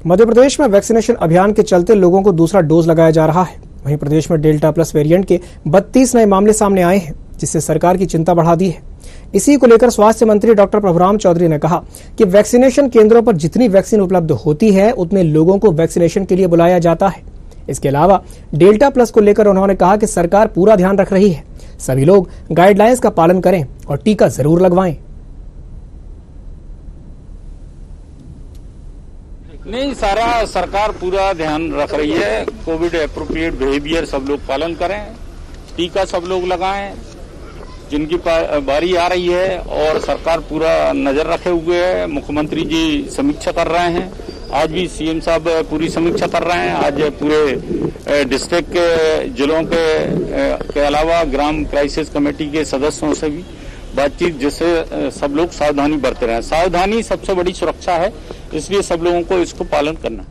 मध्य प्रदेश में वैक्सीनेशन अभियान के चलते लोगों को दूसरा डोज लगाया जा रहा है। वहीं प्रदेश में डेल्टा प्लस वेरिएंट के 32 नए मामले सामने आए हैं, जिससे सरकार की चिंता बढ़ा दी है। इसी को लेकर स्वास्थ्य मंत्री डॉक्टर प्रभुराम चौधरी ने कहा कि वैक्सीनेशन केंद्रों पर जितनी वैक्सीन उपलब्ध होती है, उतने लोगों को वैक्सीनेशन के लिए बुलाया जाता है। इसके अलावा डेल्टा प्लस को लेकर उन्होंने कहा कि सरकार पूरा ध्यान रख रही है। सभी लोग गाइडलाइंस का पालन करें और टीका ज़रूर लगवाएँ। नहीं, सारा सरकार पूरा ध्यान रख रही है। कोविड अप्रोप्रिएट बिहेवियर सब लोग पालन करें, टीका सब लोग लगाएँ, जिनकी बारी आ रही है और सरकार पूरा नज़र रखे हुए है। मुख्यमंत्री जी समीक्षा कर रहे हैं। आज भी सीएम साहब पूरी समीक्षा कर रहे हैं। आज पूरे डिस्ट्रिक्ट के, जिलों के के अलावा ग्राम क्राइसिस कमेटी के सदस्यों से भी बातचीत, जिससे सब लोग सावधानी बरते रहे हैं। सावधानी सबसे बड़ी सुरक्षा है। इसलिए सब लोगों को इसको पालन करना।